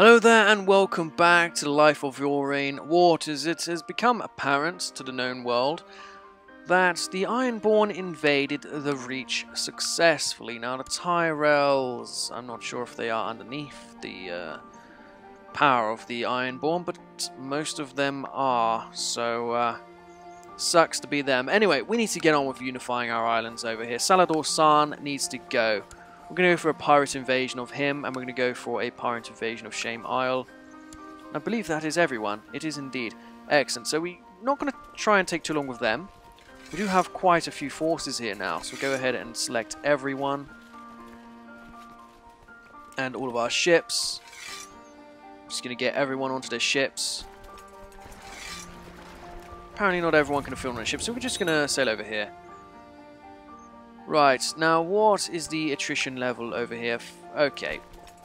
Hello there and welcome back to the Life of Aurane Waters. It has become apparent to the known world that the Ironborn invaded the Reach successfully. Now the Tyrells, I'm not sure if they are underneath the uh, power of the Ironborn, but most of them are, so uh, sucks to be them. Anyway, we need to get on with unifying our islands over here. Salladhor Saan needs to go. We're going to go for a pirate invasion of him, and we're going to go for a pirate invasion of Shame Isle. I believe that is everyone. It is indeed. Excellent. So we're not going to try and take too long with them. We do have quite a few forces here now, so we'll go ahead and select everyone. And all of our ships. Just going to get everyone onto their ships. Apparently not everyone can fill on a ship, so we're just going to sail over here. Right, now what is the attrition level over here? Okay,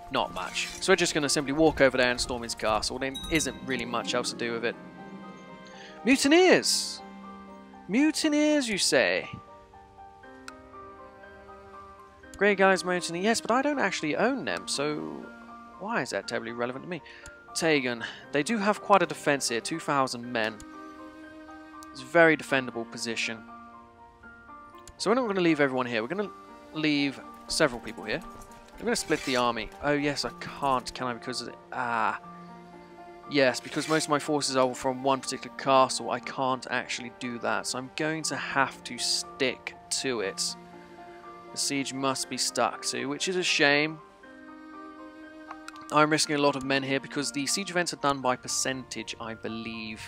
not much. So we're just going to simply walk over there and storm his castle. There isn't really much else to do with it. Mutineers! Mutineers, you say? Grey Guys Mutiny, yes, but I don't actually own them, so why is that terribly relevant to me? Tagan, they do have quite a defense here, 2,000 men. It's a very defendable position. So we're not going to leave everyone here. We're going to leave several people here. I'm going to split the army. Oh, yes, I can't, can I? Because. Ah. Yes, because most of my forces are from one particular castle, I can't actually do that. So I'm going to have to stick to it. The siege must be stuck to, which is a shame. I'm risking a lot of men here because the siege events are done by percentage, I believe.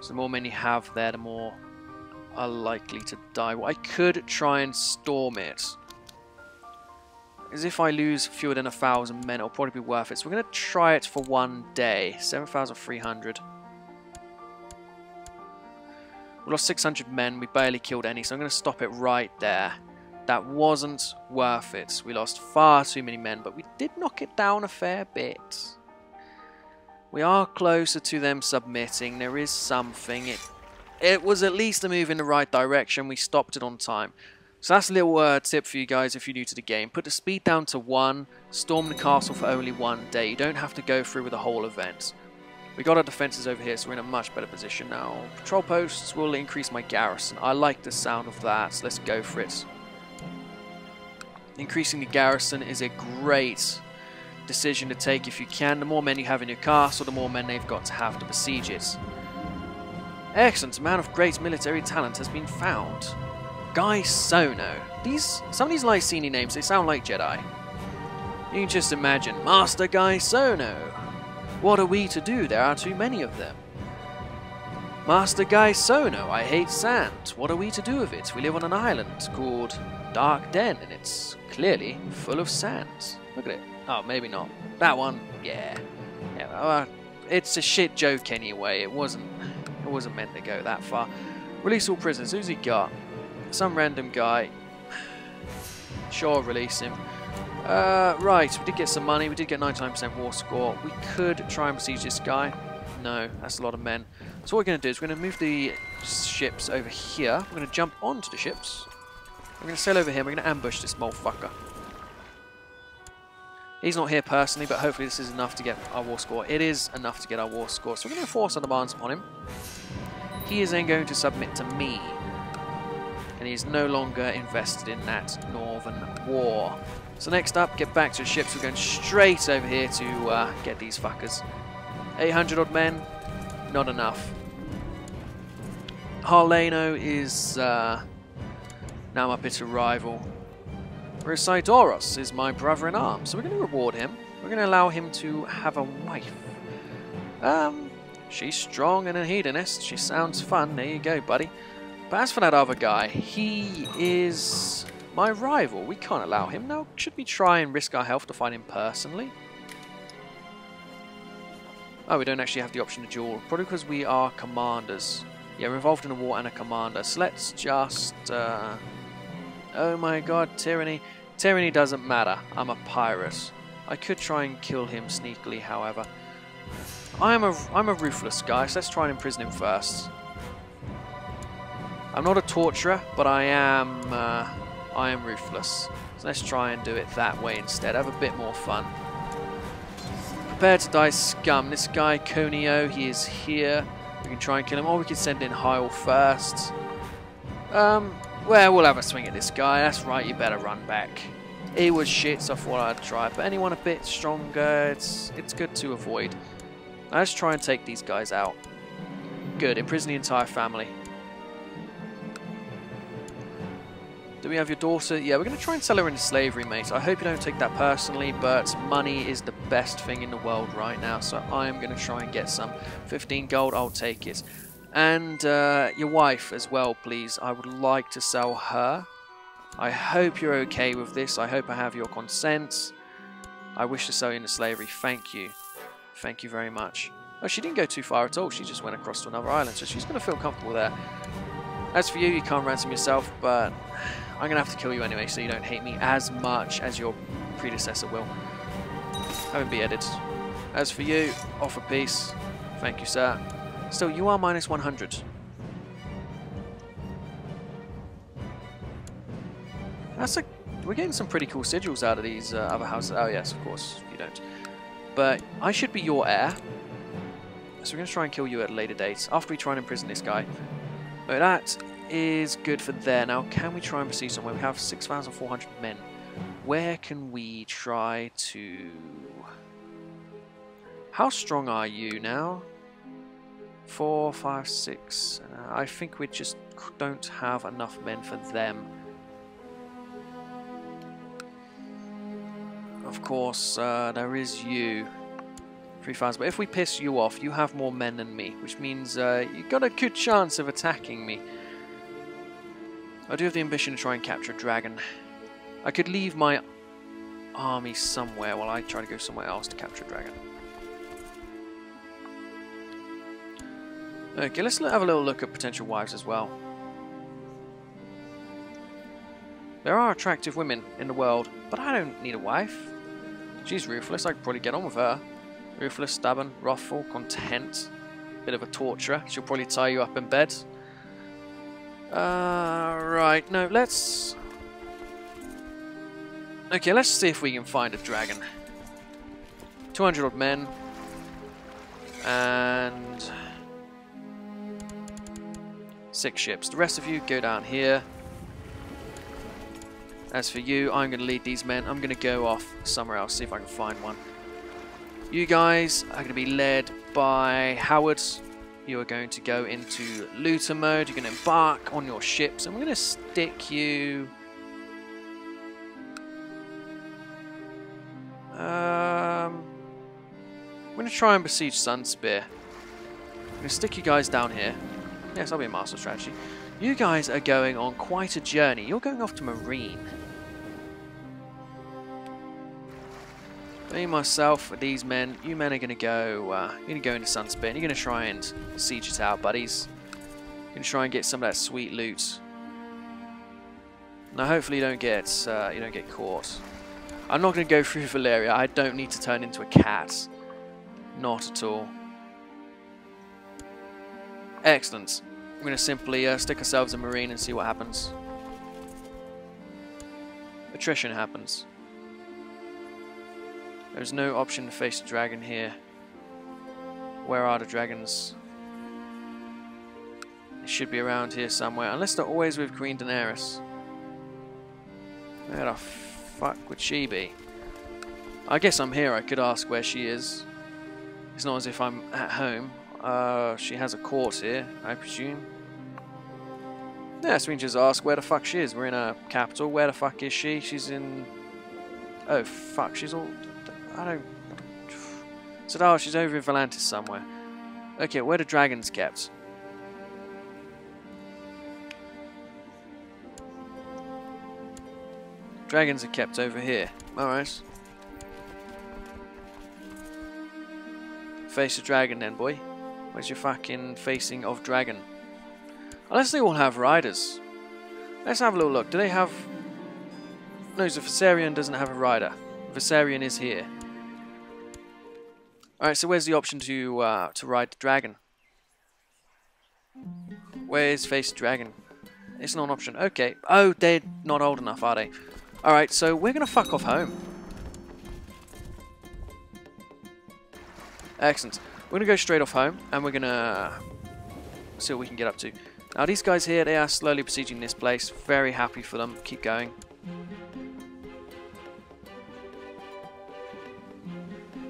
So the more men you have there, the more are likely to die. Well, I could try and storm it. As if I lose fewer than a thousand men, it'll probably be worth it. So we're going to try it for one day. 7,300. We lost 600 men. We barely killed any, so I'm going to stop it right there. That wasn't worth it. We lost far too many men, but we did knock it down a fair bit. We are closer to them submitting. There is something. It it was at least a move in the right direction. We stopped it on time. So that's a little uh, tip for you guys if you're new to the game. Put the speed down to 1, storm the castle for only one day. You don't have to go through with the whole event. We got our defences over here, so we're in a much better position now. Patrol posts will increase my garrison. I like the sound of that, so let's go for it. Increasing the garrison is a great decision to take if you can. The more men you have in your castle, the more men they've got to have to besiege it. Excellent, a man of great military talent has been found. Guy Sono. These, some of these Lyseni names, they sound like Jedi. You can just imagine, Master Guy Sono. What are we to do? There are too many of them. Master Guy Sono, I hate sand. What are we to do with it? We live on an island called Dark Den, and it's clearly full of sand. Look at it. Oh, maybe not. That one, yeah. Yeah, uh, it's a shit joke anyway. It wasn't it wasn't meant to go that far. Release all prisoners. Who's he got? Some random guy. Sure, release him. Uh, right, we did get some money. We did get 99% war score. We could try and besiege this guy. No, that's a lot of men. So what we're going to do is we're going to move the ships over here. We're going to jump onto the ships. We're going to sail over here. We're going to ambush this motherfucker. He's not here personally, but hopefully this is enough to get our war score. It is enough to get our war score, so we're going to force our demands upon him. He is then going to submit to me. And he is no longer invested in that Northern War. So next up, get back to the ships. We're going straight over here to uh, get these fuckers. 800 odd men, not enough. Harleno is uh, now my bitter rival. Rhysaidoros is my brother-in-arms, so we're going to reward him. We're going to allow him to have a wife. Um, she's strong and a hedonist. She sounds fun. There you go, buddy. But as for that other guy, he is my rival. We can't allow him. Now, should we try and risk our health to find him personally? Oh, we don't actually have the option to duel. Probably because we are commanders. Yeah, we're involved in a war and a commander. So let's just... Uh, Oh my god, tyranny. Tyranny doesn't matter. I'm a pirate. I could try and kill him sneakily, however. I'm a, I'm a ruthless guy, so let's try and imprison him first. I'm not a torturer, but I am, uh, I am ruthless. So let's try and do it that way instead. Have a bit more fun. Prepare to die, scum. This guy, Conio, he is here. We can try and kill him, or we can send in Hyle first. Um, well, we'll have a swing at this guy. That's right, you better run back. He was shit, so I thought I'd try. But anyone a bit stronger, it's, it's good to avoid. Let's try and take these guys out. Good, imprison the entire family. Do we have your daughter? Yeah, we're going to try and sell her into slavery, mate. I hope you don't take that personally, but money is the best thing in the world right now, so I am going to try and get some. 15 gold, I'll take it. And uh, your wife as well, please. I would like to sell her. I hope you're okay with this. I hope I have your consent. I wish to sell you into slavery. Thank you. Thank you very much. Oh, she didn't go too far at all. She just went across to another island, so she's going to feel comfortable there. As for you, you can't ransom yourself, but I'm going to have to kill you anyway so you don't hate me as much as your predecessor will. Have him beheaded. As for you, offer peace. Thank you, sir. Still, you are minus 100. That's a... We're getting some pretty cool sigils out of these uh, other houses. Oh, yes, of course, you don't. But I should be your heir. So we're going to try and kill you at a later date, after we try and imprison this guy. But that is good for there. Now, can we try and proceed somewhere? We have 6,400 men. Where can we try to... How strong are you now? Four, five, six. Uh, I think we just don't have enough men for them. Of course, uh, there is you. 3,000. But if we piss you off, you have more men than me, which means uh, you've got a good chance of attacking me. I do have the ambition to try and capture a dragon. I could leave my army somewhere while I try to go somewhere else to capture a dragon. Okay, let's have a little look at potential wives as well. There are attractive women in the world, but I don't need a wife. She's ruthless, I could probably get on with her. Ruthless, stubborn, wrathful, content. Bit of a torturer. She'll probably tie you up in bed. Uh, right, no, let's... Okay, let's see if we can find a dragon. 200 odd men. And... Six ships. The rest of you go down here. As for you, I'm going to lead these men. I'm going to go off somewhere else, see if I can find one. You guys are going to be led by Howard. You are going to go into looter mode. You're going to embark on your ships. And we're going to stick you... Um, I'm going to try and besiege Sunspear. I'm going to stick you guys down here. Yes, I'll be a master strategy. You guys are going on quite a journey. You're going off to Meereen. Me, myself, these men, you men are going to go, uh, you're going to go into Sunspear, you're going to try and siege it out, buddies. You're going to try and get some of that sweet loot. Now, hopefully you don't get, uh, you don't get caught. I'm not going to go through Valyria. I don't need to turn into a cat. Not at all. Excellent. We're going to simply uh, stick ourselves in Meereen and see what happens. Attrition happens. There's no option to face a dragon here. Where are the dragons? They should be around here somewhere. Unless they're always with Queen Daenerys. Where the fuck would she be? I guess I'm here. I could ask where she is. It's not as if I'm at home. Uh, she has a court here, I presume. Yeah, so we can just ask where the fuck she is. We're in a capital. Where the fuck is she? She's in... Oh, fuck. She's all... I don't... Said, oh, she's over in Volantis somewhere. Okay, where the dragons kept? Dragons are kept over here. Alright. Face the dragon then, boy. Where's your fucking facing of dragon? Unless they all have riders. Let's have a little look. Do they have... No, the Viserion doesn't have a rider. Viserion is here. Alright, so where's the option to uh, to ride the dragon? Where's face dragon? It's not an option. Okay. Oh, they're not old enough, are they? Alright, so we're going to fuck off home. Excellent. We're going to go straight off home, and we're going to see what we can get up to. Now, these guys here, they are slowly besieging this place. Very happy for them. Keep going.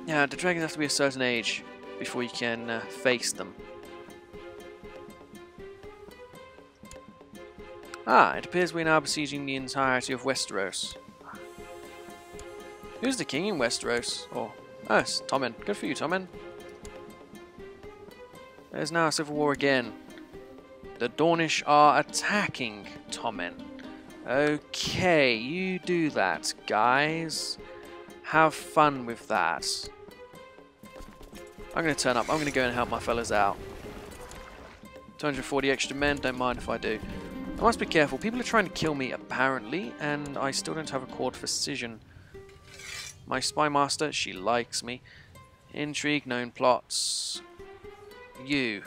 Yeah, the dragons have to be a certain age before you can uh, face them. Ah, it appears we're now besieging the entirety of Westeros. Who's the king in Westeros? Oh, it's Tommen. Good for you, Tommen. There's now a civil war again. The Dornish are attacking Tommen. Okay, you do that, guys. Have fun with that. I'm going to turn up. I'm going to go and help my fellas out. 240 extra men, don't mind if I do. I must be careful. People are trying to kill me, apparently, and I still don't have a court physician. My spy master, she likes me. Intrigue, known plots. You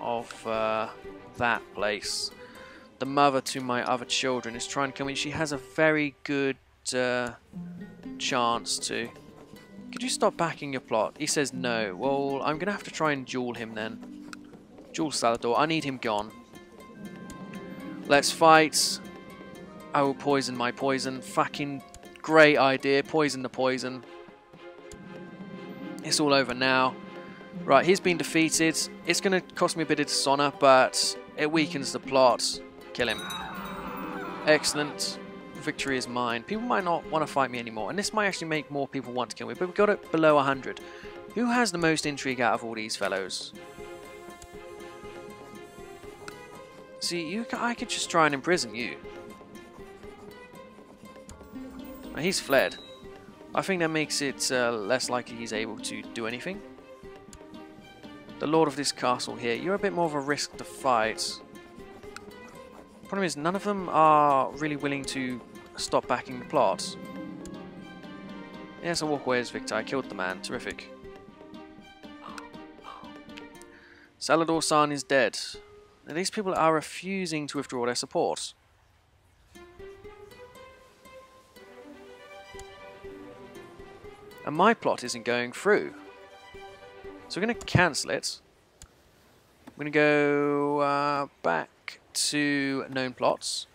of uh, that place. The mother to my other children is trying to kill me. She has a very good uh, chance to. Could you stop backing your plot? He says no. Well, I'm going to have to try and duel him then. Duel Salladhor. I need him gone. Let's fight. I will poison my poison. Fucking great idea. Poison the poison. It's all over now. Right, he's been defeated. It's going to cost me a bit of dishonor, but it weakens the plot. Kill him. Excellent. Victory is mine. People might not want to fight me anymore, and this might actually make more people want to kill me, but we've got it below 100. Who has the most intrigue out of all these fellows? See, you, I could just try and imprison you. He's fled. I think that makes it uh, less likely he's able to do anything. The lord of this castle here, you're a bit more of a risk to fight. Problem is, none of them are really willing to stop backing the plot. Yes, I walk away as victor. I killed the man. Terrific. Salladhor Saan is dead. These people are refusing to withdraw their support. And my plot isn't going through. So we're going to cancel it. I'm going to go uh, back to known plots.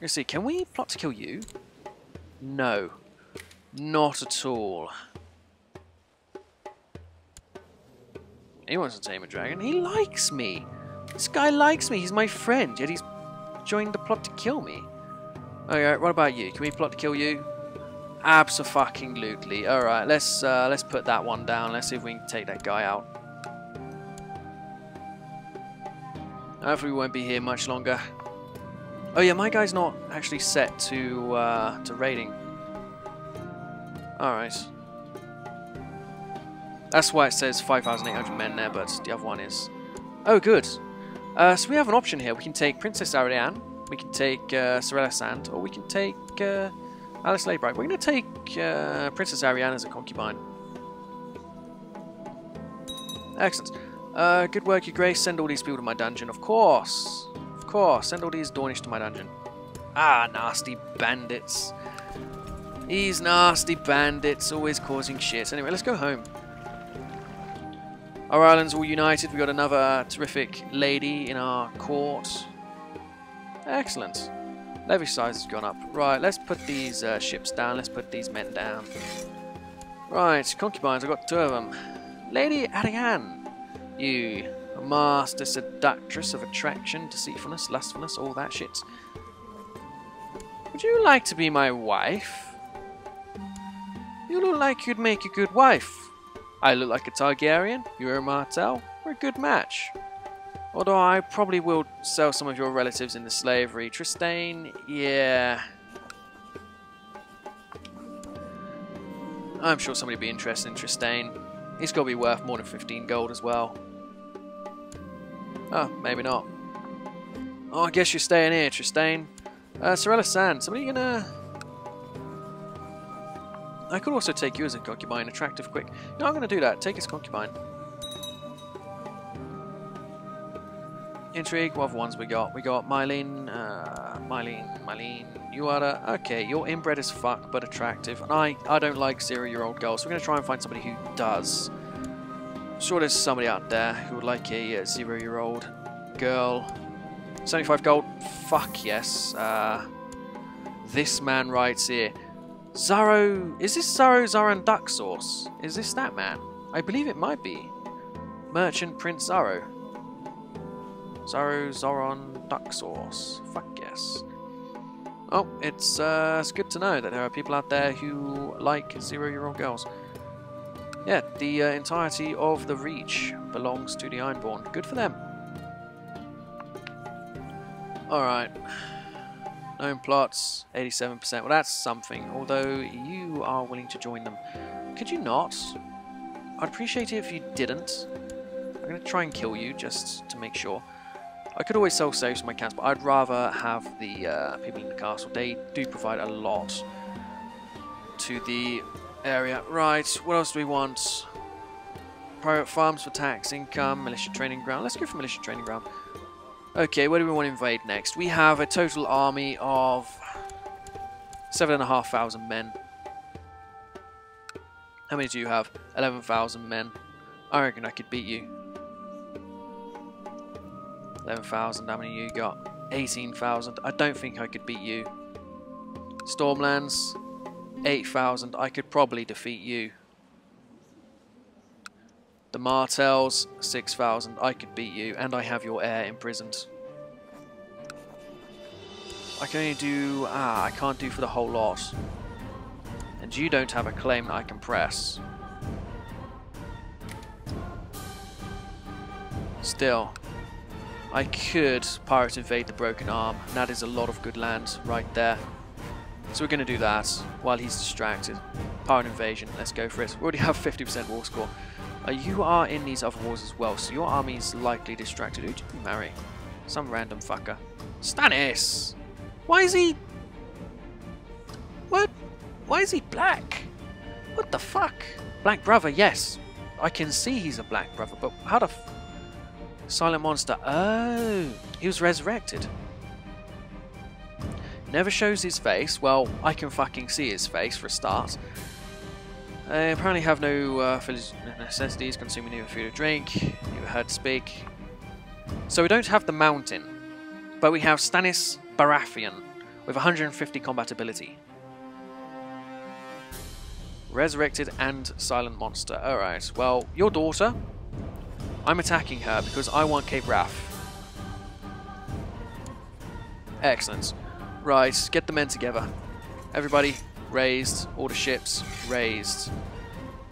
Let's see, can we plot to kill you? No. Not at all. He wants to tame a dragon. He likes me. This guy likes me. He's my friend, yet he's joined the plot to kill me. Okay, what about you? Can we plot to kill you? Absolutely. All right, let's uh, let's put that one down. Let's see if we can take that guy out. Hopefully, we won't be here much longer. Oh yeah, my guy's not actually set to uh, to raiding. All right. That's why it says 5,800 men there, but the other one is. Oh, good. Uh, so we have an option here. We can take Princess Arianne, we can take uh, Sarella Sand, or we can take uh, Alice Leybright. We're going to take uh, Princess Arianne as a concubine. Excellent. Uh, good work, your grace. Send all these people to my dungeon. Of course. Of course. Send all these Dornish to my dungeon. Ah, nasty bandits. These nasty bandits always causing shit. Anyway, let's go home. Our islands all united. We've got another terrific lady in our court. Excellent. Levy size has gone up. Right, let's put these uh, ships down. Let's put these men down. Right, concubines. I've got two of them. Lady Arianne. You, a master seductress of attraction, deceitfulness, lustfulness, all that shit. Would you like to be my wife? You look like you'd make a good wife. I look like a Targaryen, you're a Martell, we're a good match. Although I probably will sell some of your relatives into slavery. Trystane, yeah. I'm sure somebody would be interested in Trystane. He's got to be worth more than 15 gold as well. Oh, maybe not. Oh, I guess you're staying here, Trystane. Uh, Sarella Sand, somebody gonna I could also take you as a concubine, attractive, quick. No, I'm to do that. Take his concubine. Intrigue, what other ones we got? We got Mylene, uh, Mylene, Mylene, you are a, okay, you're inbred as fuck, but attractive. And I, I don't like zero-year-old girls, so we're to try and find somebody who does. sure there's somebody out there who would like a uh, zero-year-old girl. 75 gold? Fuck yes. Uh, this man writes here. Xaro... Is this Xaro Zaran Duck Sauce? Is this that man? I believe it might be. Merchant Prince Xaro. Xaro Zoron Duck Sauce. Fuck yes. Oh, it's, uh, it's good to know that there are people out there who like zero-year-old girls. Yeah, the uh, entirety of the Reach belongs to the Ironborn. Good for them. Alright. Known plots, 87%. Well, that's something. Although you are willing to join them. Could you not? I'd appreciate it if you didn't. I'm going to try and kill you, just to make sure. I could always sell saves to my cats, but I'd rather have the uh, people in the castle. They do provide a lot to the area. Right, what else do we want? Private farms for tax income, militia training ground. Let's go for militia training ground. Okay, where do we want to invade next? We have a total army of 7,500 men. How many do you have? 11,000 men. I reckon I could beat you. 11,000, how many you got? 18,000. I don't think I could beat you. Stormlands, 8,000. I could probably defeat you. The Martells, 6,000. I could beat you, and I have your heir imprisoned. I can only do... Ah, I can't do for the whole lot. And you don't have a claim that I can press. Still, I could pirate invade the Broken Arm. That is a lot of good land right there. So we're going to do that while he's distracted. Pirate invasion, let's go for it. We already have 50% war score. Uh, you are in these other wars as well, so your army's likely distracted. Who did you marry? Some random fucker. Stannis! Why is he... What? Why is he black? What the fuck? Black brother, yes. I can see he's a black brother, but how the... Silent monster. Oh, he was resurrected. Never shows his face. Well, I can fucking see his face for a start. Apparently have no uh, necessities, consuming neither food or drink. You heard speak. So we don't have the mountain, but we have Stannis Baratheon with 150 combat ability. Resurrected and Silent Monster. Alright, well, your daughter, I'm attacking her because I want Cape Wrath. Excellent. Right, get the men together. Everybody, raised. All the ships raised.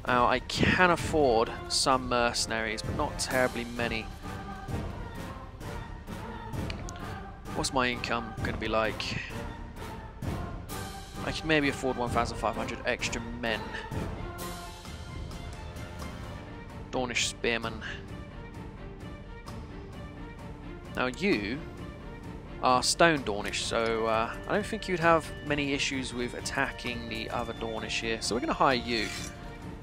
Now, I can afford some mercenaries, but not terribly many. What's my income going to be like? I can maybe afford 1,500 extra men. Dornish Spearmen. Now you are Stone Dornish, so uh, I don't think you'd have many issues with attacking the other Dornish here. So we're going to hire you.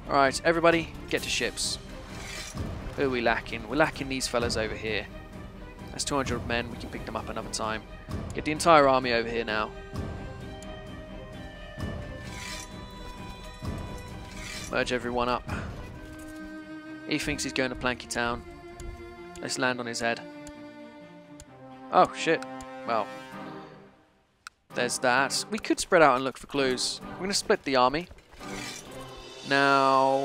Alright, everybody, get to ships. Who are we lacking? We're lacking these fellas over here. That's 200 men, we can pick them up another time. Get the entire army over here now. Merge everyone up. He thinks he's going to Planky Town. Let's land on his head. Oh, shit. Well, there's that. We could spread out and look for clues. We're going to split the army. Now,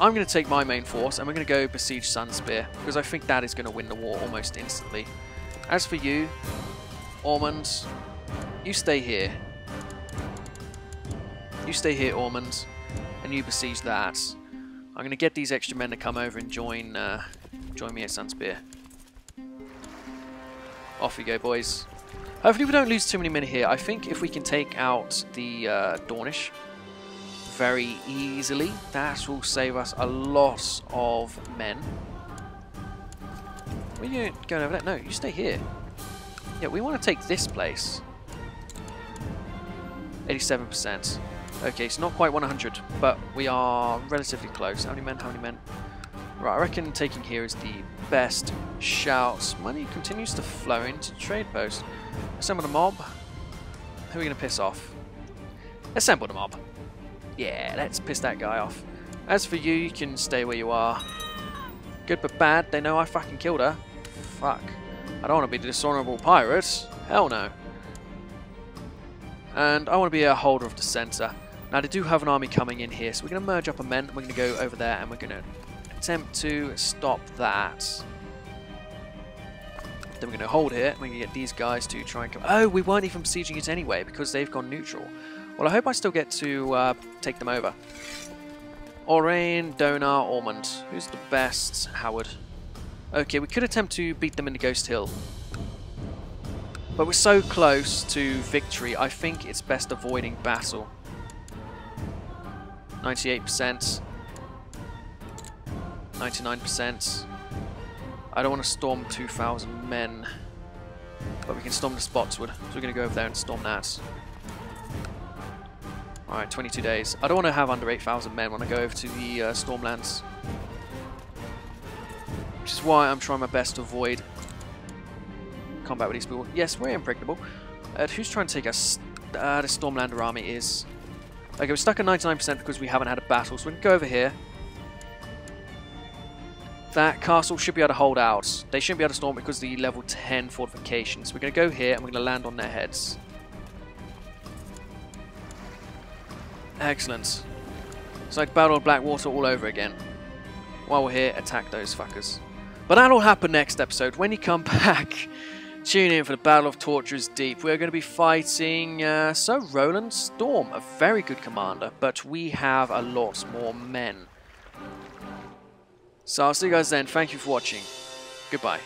I'm going to take my main force and we're going to go besiege Sunspear because I think that is going to win the war almost instantly. As for you, Ormond, you stay here. You stay here, Ormond, and you besiege that. I'm going to get these extra men to come over and join uh, join me at Sunspear. Off we go, boys. Hopefully we don't lose too many men here. I think if we can take out the uh, Dornish very easily, that will save us a lot of men. Where are you going over there? No, you stay here. Yeah, we want to take this place. 87%. Okay, so not quite 100, but we are relatively close. How many men? How many men? Right, I reckon taking here is the best shout. Money continues to flow into trade post. Assemble the mob. Who are we going to piss off? Assemble the mob. Yeah, let's piss that guy off. As for you, you can stay where you are. Good but bad, they know I fucking killed her. Fuck. I don't want to be the dishonorable pirate. Hell no. And I want to be a holder of the centre. Now they do have an army coming in here, so we're going to merge up a men, we're going to go over there and we're going to attempt to stop that. Then we're going to hold here, we're going to get these guys to try and come... Oh, we weren't even besieging it anyway, because they've gone neutral. Well, I hope I still get to uh, take them over. Orain, Donar, Ormond. Who's the best? Howard. Okay, we could attempt to beat them in the Ghost Hill. But we're so close to victory, I think it's best avoiding battle. 98%. 99%. I don't want to storm 2,000 men. But we can storm the Spotswood. So we're going to go over there and storm that. Alright, 22 days. I don't want to have under 8,000 men when I go over to the uh, Stormlands. Which is why I'm trying my best to avoid combat with these people. Yes, we're impregnable. Uh, who's trying to take us? Uh, the Stormlander army is... Okay, we're stuck at 99% because we haven't had a battle, so we can go over here. That castle should be able to hold out. They shouldn't be able to storm because the level 10 fortifications. We're going to go here and we're going to land on their heads. Excellent. It's like Battle of Blackwater all over again. While we're here, attack those fuckers. But that'll happen next episode. When you come back, tune in for the Battle of Torturous Deep. We're going to be fighting uh, Sir Rolland Storm, a very good commander, but we have a lot more men. So I'll see you guys then. Thank you for watching. Goodbye.